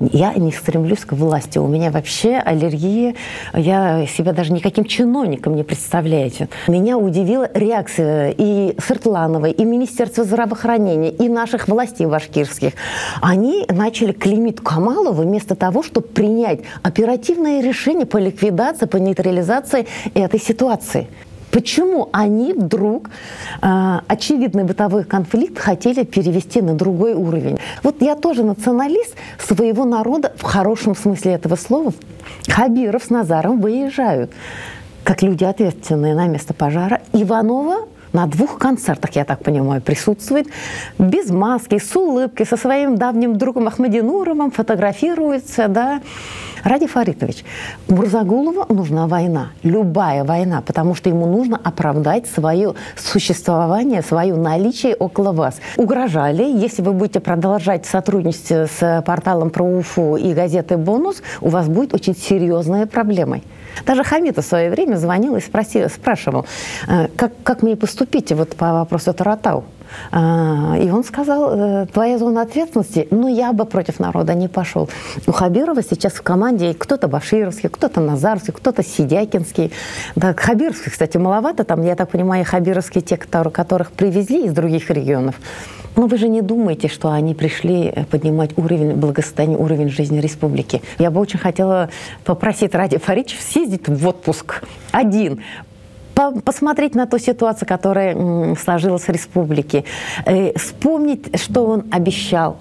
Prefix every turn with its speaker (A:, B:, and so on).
A: Я не стремлюсь к власти. У меня вообще аллергия. Я себя даже никаким чиновником не представляете. Меня удивила реакция и Сыртлановой, и Министерства здравоохранения, и наших властей башкирских. Они начали клеймить Камалова вместо того, чтобы принять оперативное решение по ликвидации, по нейтрализации этой ситуации. Почему они вдруг э, очевидный бытовой конфликт хотели перевести на другой уровень? Вот я тоже националист своего народа в хорошем смысле этого слова. Хабиров с Назаром выезжают как люди ответственные на место пожара. Иванова на двух концертах, я так понимаю, присутствует, без маски, с улыбкой, со своим давним другом Ахмадинуровым, фотографируется, да. Ради Фаритович, Мурзагулову нужна война, любая война, потому что ему нужно оправдать свое существование, свое наличие около вас. Угрожали, если вы будете продолжать сотрудничать с порталом про Уфу и газетой «Бонус», у вас будет очень серьезная проблема. Даже Хамита в свое время звонил и спросил, спрашивал, «Э, как, как мне поступить вот по вопросу Таратау. А, и он сказал, «Э, твоя зона ответственности, ну, я бы против народа не пошел. У Хабирова сейчас в команде кто-то Башировский, кто-то Назарский, кто-то Сидякинский. Да, Хабировский, кстати, маловато. Там, я так понимаю, Хабировские те, которых привезли из других регионов. Но вы же не думаете, что они пришли поднимать уровень благосостояния, уровень жизни республики. Я бы очень хотела попросить Ради Фаричев съездить в отпуск один, посмотреть на ту ситуацию, которая сложилась в республике, э, вспомнить, что он обещал.